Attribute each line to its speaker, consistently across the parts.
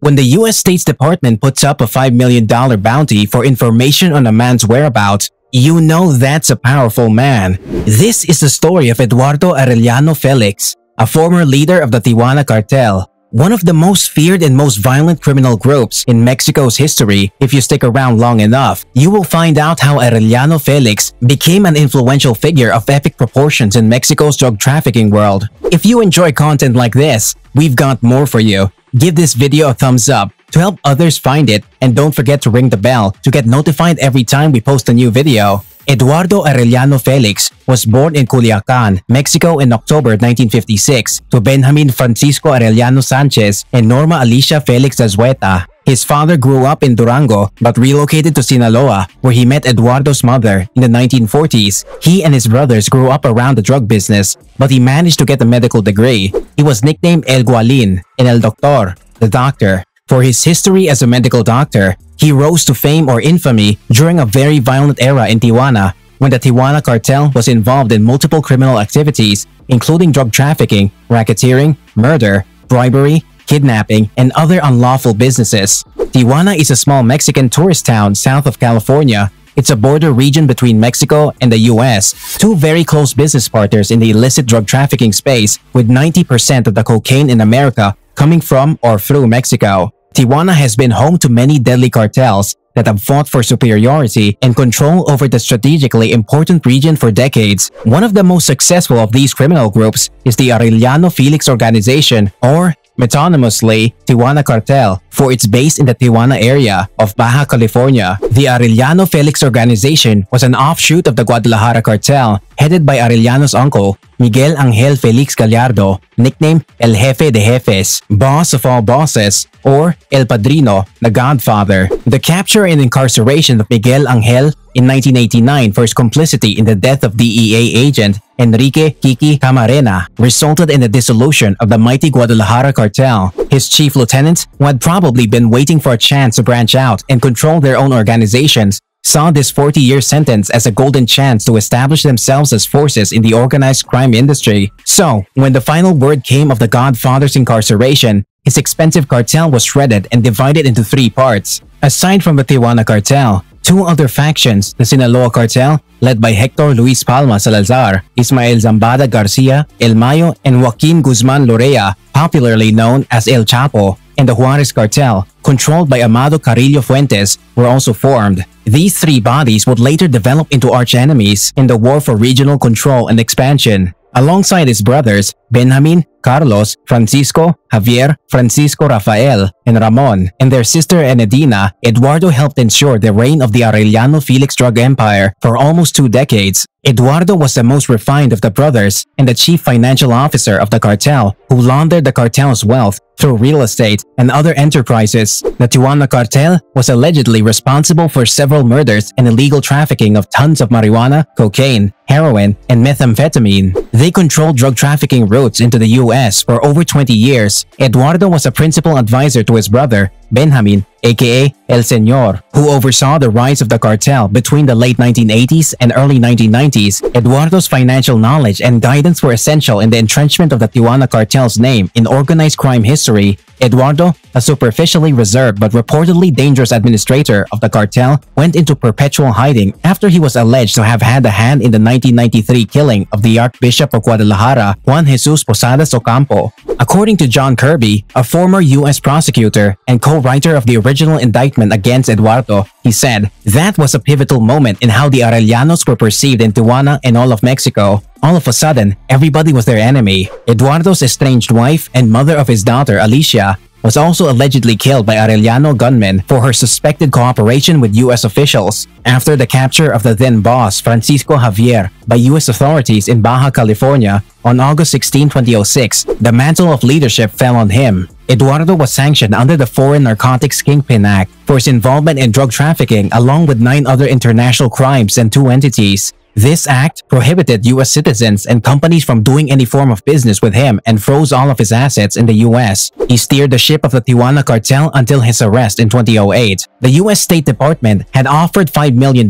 Speaker 1: When the U.S. State's Department puts up a $5 million bounty for information on a man's whereabouts, you know that's a powerful man. This is the story of Eduardo Arellano Felix, a former leader of the Tijuana cartel, one of the most feared and most violent criminal groups in Mexico's history. If you stick around long enough, you will find out how Arellano Felix became an influential figure of epic proportions in Mexico's drug trafficking world. If you enjoy content like this, we've got more for you. Give this video a thumbs up to help others find it and don't forget to ring the bell to get notified every time we post a new video. Eduardo Arellano Felix was born in Culiacan, Mexico in October 1956 to Benjamin Francisco Arellano Sanchez and Norma Alicia Felix Zazueta. His father grew up in Durango but relocated to Sinaloa where he met Eduardo's mother in the 1940s. He and his brothers grew up around the drug business but he managed to get a medical degree. He was nicknamed El Gualin and El Doctor, the doctor. For his history as a medical doctor, he rose to fame or infamy during a very violent era in Tijuana when the Tijuana cartel was involved in multiple criminal activities including drug trafficking, racketeering, murder, bribery, kidnapping, and other unlawful businesses. Tijuana is a small Mexican tourist town south of California. It's a border region between Mexico and the US, two very close business partners in the illicit drug trafficking space with 90% of the cocaine in America coming from or through Mexico. Tijuana has been home to many deadly cartels that have fought for superiority and control over the strategically important region for decades. One of the most successful of these criminal groups is the Arellano Felix Organization or metonymously Tijuana Cartel for its base in the Tijuana area of Baja California. The Arellano Felix Organization was an offshoot of the Guadalajara Cartel headed by Arellano's uncle, Miguel Angel Felix Gallardo, nicknamed El Jefe de Jefes, boss of all bosses, or El Padrino, the Godfather. The capture and incarceration of Miguel Angel in 1989 for his complicity in the death of DEA agent Enrique Kiki Camarena resulted in the dissolution of the mighty Guadalajara cartel. His chief lieutenants, who had probably been waiting for a chance to branch out and control their own organizations, saw this 40-year sentence as a golden chance to establish themselves as forces in the organized crime industry. So, when the final word came of the Godfather's incarceration, his expensive cartel was shredded and divided into three parts. Aside from the Tijuana cartel, two other factions, the Sinaloa cartel, led by Hector Luis Palma Salazar, Ismael Zambada Garcia, El Mayo, and Joaquin Guzman Loera, popularly known as El Chapo, and the Juarez cartel, controlled by Amado Carrillo Fuentes, were also formed. These three bodies would later develop into arch-enemies in the war for regional control and expansion. Alongside his brothers, Benjamin, Carlos, Francisco, Javier, Francisco Rafael, and Ramon, and their sister Enedina, Eduardo helped ensure the reign of the Arellano Felix drug empire for almost two decades. Eduardo was the most refined of the brothers and the chief financial officer of the cartel who laundered the cartel's wealth through real estate and other enterprises. The Tijuana cartel was allegedly responsible for several murders and illegal trafficking of tons of marijuana, cocaine, heroin, and methamphetamine. They controlled drug trafficking routes into the US for over 20 years. Eduardo was a principal advisor to his brother, Benjamin, aka El Señor, who oversaw the rise of the cartel between the late 1980s and early 1990s. Eduardo's financial knowledge and guidance were essential in the entrenchment of the Tijuana cartel's name in organized crime history. Eduardo, a superficially reserved but reportedly dangerous administrator of the cartel, went into perpetual hiding after he was alleged to have had a hand in the 1993 killing of the Archbishop of Guadalajara, Juan Jesus Posadas Ocampo. According to John Kirby, a former U.S. prosecutor and co-writer of the original indictment against Eduardo, he said, That was a pivotal moment in how the Arellanos were perceived in Tijuana and all of Mexico. All of a sudden, everybody was their enemy. Eduardo's estranged wife and mother of his daughter, Alicia, was also allegedly killed by Arellano gunmen for her suspected cooperation with U.S. officials after the capture of the then boss Francisco Javier by U.S. authorities in Baja California on August 16, 2006. The mantle of leadership fell on him. Eduardo was sanctioned under the Foreign Narcotics Kingpin Act for his involvement in drug trafficking along with nine other international crimes and two entities. This act prohibited U.S. citizens and companies from doing any form of business with him and froze all of his assets in the U.S. He steered the ship of the Tijuana cartel until his arrest in 2008. The U.S. State Department had offered $5 million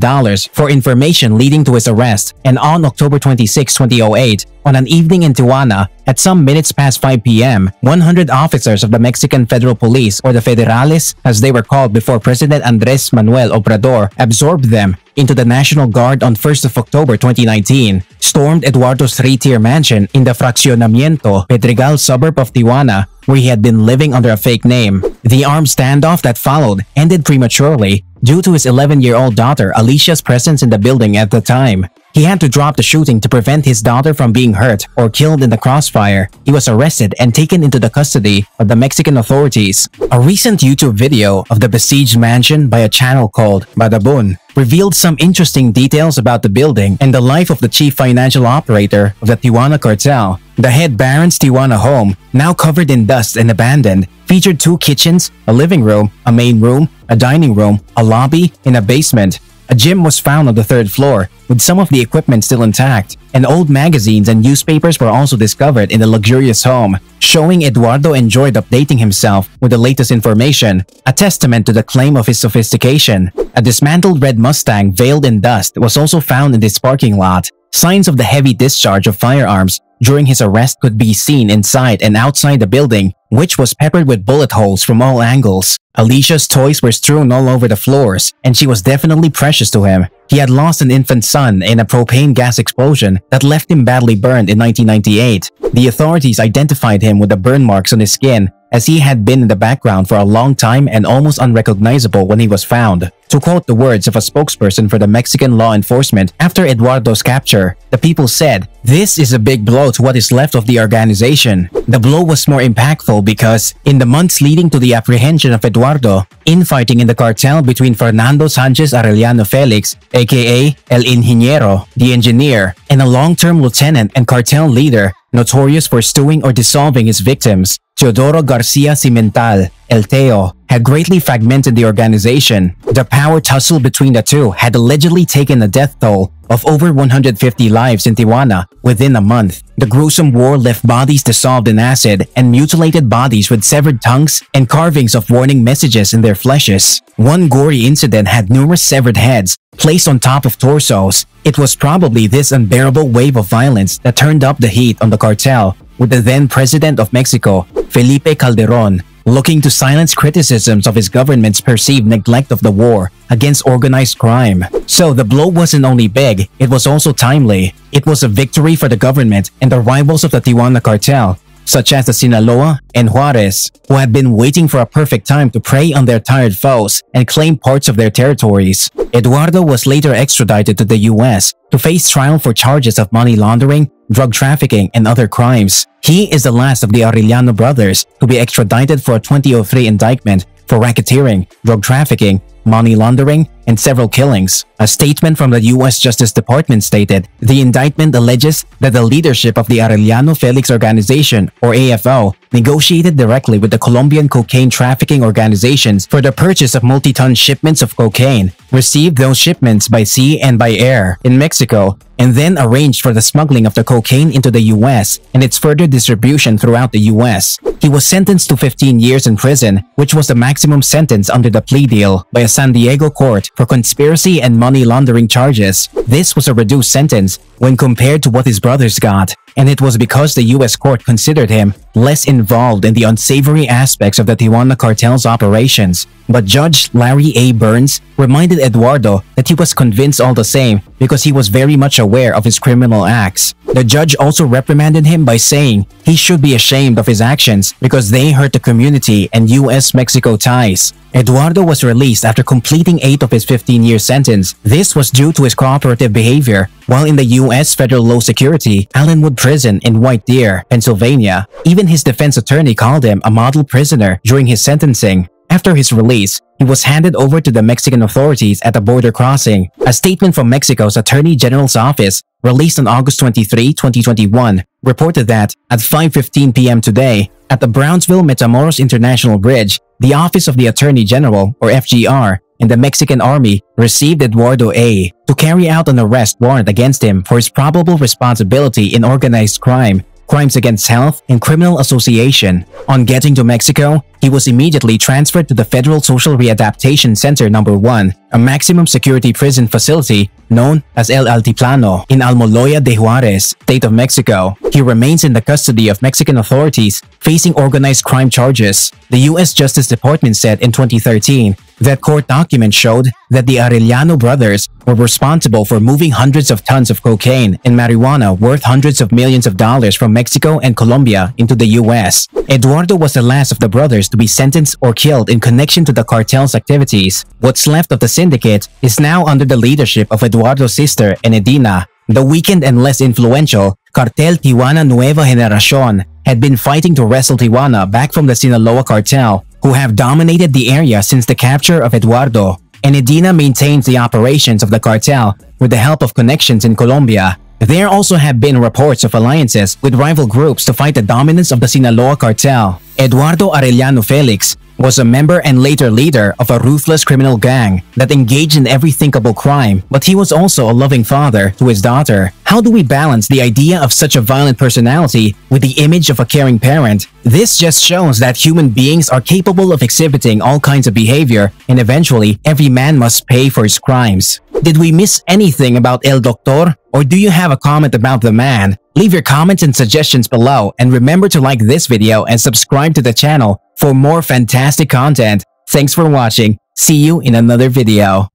Speaker 1: for information leading to his arrest, and on October 26, 2008, on an evening in Tijuana, at some minutes past 5 p.m., 100 officers of the Mexican Federal Police or the Federales, as they were called before President Andres Manuel Obrador, absorbed them into the National Guard on 1st of October 2019, stormed Eduardo's three-tier mansion in the Fraccionamiento Pedregal suburb of Tijuana, where he had been living under a fake name. The armed standoff that followed ended prematurely due to his 11-year-old daughter Alicia's presence in the building at the time. He had to drop the shooting to prevent his daughter from being hurt or killed in the crossfire. He was arrested and taken into the custody of the Mexican authorities. A recent YouTube video of the besieged mansion by a channel called Badabun revealed some interesting details about the building and the life of the chief financial operator of the Tijuana cartel. The head Baron's Tijuana home, now covered in dust and abandoned, featured two kitchens, a living room, a main room, a dining room, a lobby, and a basement. A gym was found on the third floor, with some of the equipment still intact, and old magazines and newspapers were also discovered in the luxurious home, showing Eduardo enjoyed updating himself with the latest information, a testament to the claim of his sophistication. A dismantled red Mustang veiled in dust was also found in this parking lot. Signs of the heavy discharge of firearms during his arrest could be seen inside and outside the building, which was peppered with bullet holes from all angles. Alicia's toys were strewn all over the floors, and she was definitely precious to him. He had lost an infant son in a propane gas explosion that left him badly burned in 1998. The authorities identified him with the burn marks on his skin as he had been in the background for a long time and almost unrecognizable when he was found. To quote the words of a spokesperson for the Mexican law enforcement after Eduardo's capture, the people said, This is a big blow to what is left of the organization. The blow was more impactful because, in the months leading to the apprehension of Eduardo, infighting in the cartel between Fernando Sanchez Arellano Felix, aka El Ingeniero, the engineer, and a long-term lieutenant and cartel leader notorious for stewing or dissolving his victims, Teodoro Garcia Simental, El Teo, had greatly fragmented the organization. The power tussle between the two had allegedly taken a death toll of over 150 lives in Tijuana within a month. The gruesome war left bodies dissolved in acid and mutilated bodies with severed tongues and carvings of warning messages in their fleshes. One gory incident had numerous severed heads placed on top of torsos. It was probably this unbearable wave of violence that turned up the heat on the cartel with the then president of Mexico, Felipe Calderon, looking to silence criticisms of his government's perceived neglect of the war against organized crime. So the blow wasn't only big, it was also timely. It was a victory for the government and the rivals of the Tijuana cartel, such as the Sinaloa and Juarez, who had been waiting for a perfect time to prey on their tired foes and claim parts of their territories. Eduardo was later extradited to the US to face trial for charges of money laundering, drug trafficking, and other crimes. He is the last of the Arellano brothers to be extradited for a 2003 indictment for racketeering, drug trafficking, money laundering, and several killings. A statement from the U.S. Justice Department stated, the indictment alleges that the leadership of the Arellano Felix Organization, or AFO, negotiated directly with the Colombian cocaine trafficking organizations for the purchase of multi-ton shipments of cocaine, received those shipments by sea and by air in Mexico, and then arranged for the smuggling of the cocaine into the US and its further distribution throughout the US. He was sentenced to 15 years in prison, which was the maximum sentence under the plea deal by a San Diego court for conspiracy and money laundering charges. This was a reduced sentence when compared to what his brothers got, and it was because the US court considered him less involved in the unsavory aspects of the Tijuana cartel's operations. But Judge Larry A. Burns reminded Eduardo that he was convinced all the same because he was very much aware of his criminal acts. The judge also reprimanded him by saying he should be ashamed of his actions because they hurt the community and US-Mexico ties. Eduardo was released after completing 8 of his 15-year sentence. This was due to his cooperative behavior while in the U.S. federal low security Allenwood Prison in White Deer, Pennsylvania. Even his defense attorney called him a model prisoner during his sentencing. After his release, he was handed over to the Mexican authorities at the border crossing. A statement from Mexico's Attorney General's office, released on August 23, 2021, reported that at 5.15 p.m. today, at the Brownsville Matamoros International Bridge, the Office of the Attorney General, or FGR, and the Mexican army received Eduardo A. to carry out an arrest warrant against him for his probable responsibility in organized crime crimes against health, and criminal association. On getting to Mexico, he was immediately transferred to the Federal Social Readaptation Center No. 1, a maximum security prison facility known as El Altiplano in Almoloya de Juarez, State of Mexico. He remains in the custody of Mexican authorities facing organized crime charges. The U.S. Justice Department said in 2013 that court documents showed that the Arellano brothers were responsible for moving hundreds of tons of cocaine and marijuana worth hundreds of millions of dollars from Mexico and Colombia into the US. Eduardo was the last of the brothers to be sentenced or killed in connection to the cartel's activities. What's left of the syndicate is now under the leadership of Eduardo's sister, Enedina. The weakened and less influential Cartel Tijuana Nueva Generacion had been fighting to wrestle Tijuana back from the Sinaloa cartel who have dominated the area since the capture of Eduardo, Edina maintains the operations of the cartel with the help of connections in Colombia. There also have been reports of alliances with rival groups to fight the dominance of the Sinaloa cartel. Eduardo Arellano Felix was a member and later leader of a ruthless criminal gang that engaged in every thinkable crime, but he was also a loving father to his daughter. How do we balance the idea of such a violent personality with the image of a caring parent? This just shows that human beings are capable of exhibiting all kinds of behavior, and eventually, every man must pay for his crimes. Did we miss anything about El Doctor? Or do you have a comment about the man? Leave your comments and suggestions below and remember to like this video and subscribe to the channel for more fantastic content. Thanks for watching. See you in another video.